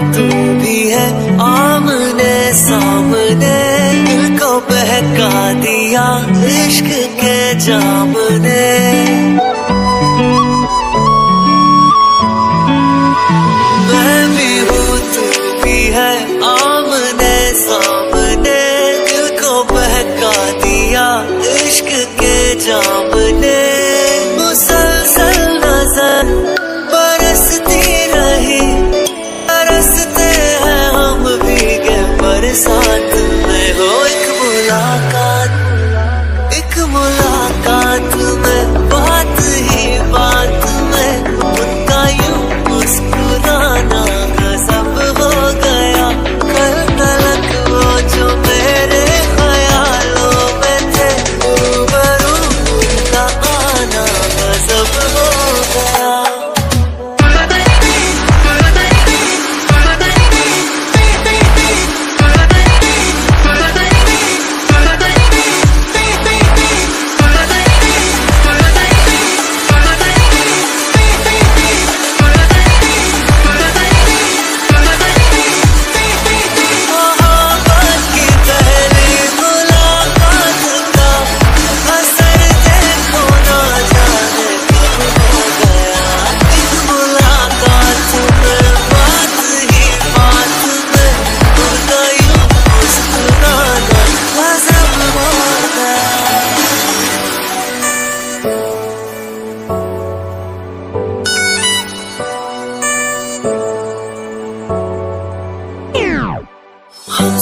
तू भी है आमने सामने, दिल को बहका दिया इश्क के जाम ने तू भी है को बहका दिया इश्क के जाम ने मुलाकात एक मुलाकात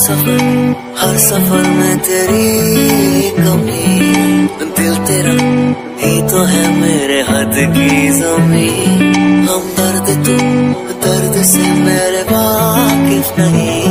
सफ़र, हर सफ़र में तेरी कमी। दिल तेरा ही तो है मेरे हद की जमी हम दर्द तू, दर्द से मेरे वाकिफ नहीं।